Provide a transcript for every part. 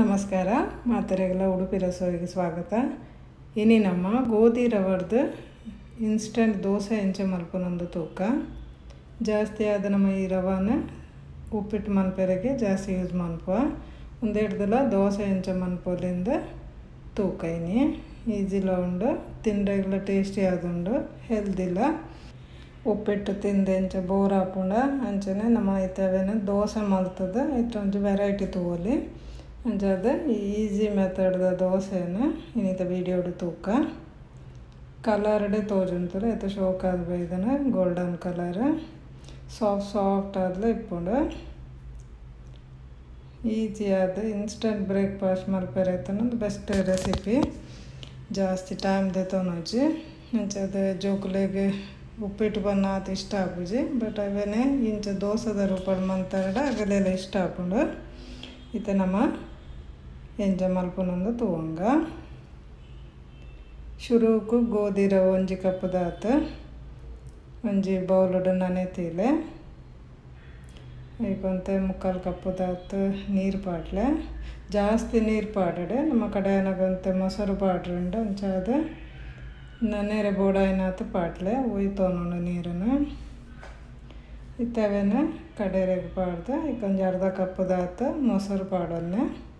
ನಮಸ್ಕಾರ, ಮಾತರೆಗಳ ಉಡುಪಿ ರಸೋಯಿಗೆ ಸ್ವಾಗತ. ಇನಿ ನಮ್ಮ ಗೋಧಿ ರವರ್ದು ಇನ್ಸ್ಟಂಟ್ ದೋಸೆ ಎಂಚ ಮಲ್ಪನೊಂದು ತೂಕ. ಜಾಸ್ತಿ ಆದ ನಮ್ಮ ಈ ರವಾನ ಉಪ್ಪಿಟ್ಟು ಮನ್ಪೆರೆಗೆ ಜಾಸ್ತಿ ಯೂಸ್ ಮನ್ಪುವ ಒಂದೆಡ್ದಲ್ಲ ದೋಸೆ ಎಂಚ ಮನ್ಪೋಲಿಂದ ತೂಕ ಇನಿ. ಈಜಿಲ ಉಂಡು ತಿಂಡ್ರೆಗ್ಲ ಟೇಸ್ಟಿ ಆದುಂಡು ಹೆಲ್ದಿಲ್ಲ ಉಪ್ಪಿಟ್ಟು ತಿಂದು ಎಂಚ ಬೋರ್ ಹಾಕೊಂಡ ಅಂಚನೆ ನಮ್ಮ ಐತವೇನ ದೋಸೆ ಮಲ್ತದ ಇತ್ತೊಂದು ವೆರೈಟಿ ತೂವಲಿ ಅಂಚದ ಈಸಿ ಮೆಥಡ್ದ ದೋಸೆನ ಇನ್ನಿತ ವೀಡಿಯೋಡು ತೂಕ. ಕಲರ್ಡೆ ತೋಜುಂತಾರೆ ಐತ ಶೋಕ್ ಆದ ಬೈದನ ಗೋಲ್ಡನ್ ಕಲರ್ ಸಾಫ್ಟ್ ಸಾಫ್ಟ್ ಆದ್ಲೆ ಇಪ್ಪುಂಡು. ಈಸಿ ಆದ ಇನ್ಸ್ಟಂಟ್ ಬ್ರೇಕ್ಫಾಸ್ಟ್ ಮಲ್ಪೆರೈತನೊಂದು ಬೆಸ್ಟ್ ರೆಸಿಪಿ ಜಾಸ್ತಿ ಟೈಮ್ ದೇತವನಜ್ಜಿ ಅಂಚದ ಜೋಕುಲೆಗೆ ಉಪ್ಪಿಟ್ಟು ಬನ್ನ ಆತ ಇಷ್ಟ ಆಪುಜಿ ಬಟ್ ಅವೇನೆ ಇಂಚ ದೋಸೆದ ರೂಪಡ್ ಮಂತಾಡ ಅಗಲೆಲ್ಲ ಇಷ್ಟ ಆಪುಂಡು. ಇತ್ತೆ ನಮ್ಮ ಎಂಜ ಮಲ್ಪುನೊಂದು ತೂವಂಗ. ಶುರುಕು ಗೋಧಿ ರವೆ, ಒಂಜಿ ಕಪ್ಪದಾತ ಒಂಜಿ ಬೌಲುಡು ನನೆತೀಲೆ ಈಗೊಂತೆ ಮುಕ್ಕಾಲು ಕಪ್ಪುದಾತ ನೀರು ಪಾಡ್ಲೆ. ಜಾಸ್ತಿ ನೀರು ಪಾಡಡೆ ನಮ್ಮ ಕಡೆ ಏನಾಗಂತೆ ಮೊಸರು ಪಾಡ್ರಂಡು ಅಂಚಾದ ಬೋಡಾಯ್ನಾತ ಪಾಡ್ಲೆ ಒಯ್ತೋನು ನೀರನ್ನು. ಇತ್ತವೇನೆ ಕಡೆರೆಗೆ ಪಾಡ್ದೆ ಇಕೊಂದು ಅರ್ಧ ಕಪ್ಪದಾತ ಮೊಸರು ಪಾಡೊನ್ನೆ.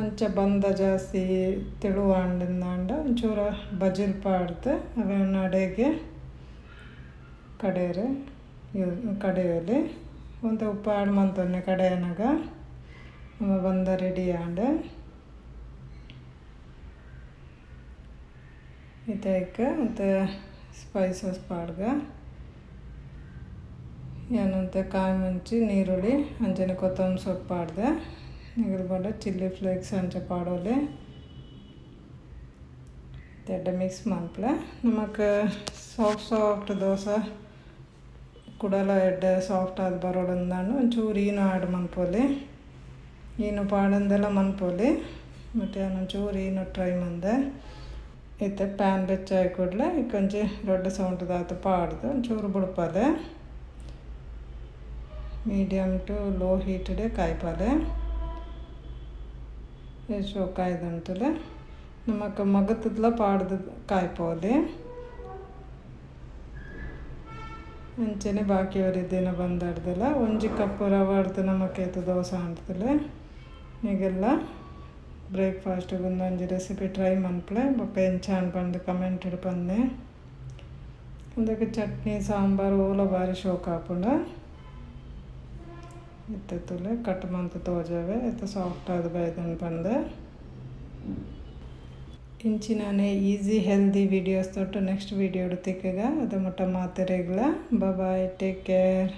ಅಂಚ ಬಂದ ಜಾಸ್ತಿ ತಿಳುವಾಂಡಿಂದಾಂಡ ಒಂಚೂರ ಬಜಿಲ್ ಪಾಡ್ದು ಅದನ್ನು ಅಡೆಗೆ ಕಡೆಯರೆ ಕಡೆಯಲ್ಲಿ. ಕಡೆಯಲಿ ಒಂದು ಉಪ್ಪು ಆಡ್ ಮಂತೊನ್ನೆ ಕಡೆಯನಾಗ ನಮ್ಮ ಬಂದ ರೆಡಿ ಆಂಡ ಇದಕ್ಕ ಮತ್ತು ಸ್ಪೈಸಸ್ ಪಾಡ್ಗ. ಏನಂತ ಕಾಯಿ ಮುಂಚಿ, ನೀರುಳ್ಳಿ, ಅಂಜನೆ ಕೊತ್ತಂಬರಿ ಸೊಪ್ಪು ಪಾಡ್ದೆ. ನೀರು ಬಂಡ ಚಿಲ್ಲಿ ಫ್ಲೇಕ್ಸ್ ಅಂಚೆ ಪಾಡೋಲೆ ತೆಡ್ಡ ಮಿಕ್ಸ್ ಮನ್ಪ್ಲೆ ನಮಕ್ ಸಾಫ್ಟ್ ಸಾಫ್ಟ್ ದೋಸೆ ಕುಡಲ ಎಡ್ಡೆ ಸಾಫ್ಟ್ ಆದ ಬರೋಡಂದಾನು ಒಂಚೂರು ಈನು ಆಡ್ ಮನ್ಪೋಲಿ ಏನು ಪಾಡಂದೆಲ್ಲ ಮನ್ಪೋಲಿ ಮತ್ತು ಒಂಚೂರು ಏನು ಟ್ರೈ ಮಂದೆ ಇತ್ತೆ ಪ್ಯಾನ್ ಬೆಚ್ಚಾಯಿ ಕೂಡಲೇ ಇಕ್ಕೊಂಚಿ ದೊಡ್ಡ ಸೌಂಡ್ದಾತ ಪಾಡ್ದು ಒಂಚೂರು ಬುಡ್ಪದೆ ಮೀಡಿಯಮ್ ಟು ಲೋ ಹೀಟ್ಡೆ ಕಾಯ್ಪದೆ ಕಾಯ್ದಂತಲೆ ನಮಕ್ ಮಗತದ್ಲ ಪಾಡ್ದು ಕಾಯ್ಪೋಲಿ ಅಂಚನೆ ಬಾಕಿ ಅವರಿದ್ದೇನ ಬಂದಾಡ್ದಲ್ಲ, ಒಂಜಿ ಕಪ್ಪು ರವಾಡ್ದು ನಮಕೈತು ದೋಸೆ ಆಡ್ತಲೆ ಈಗೆಲ್ಲ ಬ್ರೇಕ್ಫಾಸ್ಟಿಗೆ ಒಂದೊಂದು ರೆಸಿಪಿ ಟ್ರೈ ಮನ್ಪ್ಲೆ ಬೊಕ್ಕ ಎಂಚ ಅನ್ಪಂದು ಕಮೆಂಟ್ ಹಿಡ್ಪಂದೆ ಅದಕ್ಕೆ ಚಟ್ನಿ, ಸಾಂಬಾರು ಓಲ ಭಾರಿ ಶೋಕ ಹಾಪುಂಡ ಇತ್ತುಲೆ ಕಟ್ ಮಂತ್ ತೋಜವೆ, ಇತ್ತು ಸಾಫ್ಟ್ ಆದ ಬೈದನ್ ಬಂದೆ. ಇಂಚಿನಾನೆ ಈಸಿ ಹೆಲ್ದಿ ವೀಡಿಯೋಸ್ ತೊಟ್ಟು ನೆಕ್ಸ್ಟ್ ವೀಡಿಯೋ ತಿಕ್ಕಗ. ಅದು ಮಟ್ಟ ಮಾತೆರೆಗ್ಲ. Bye take care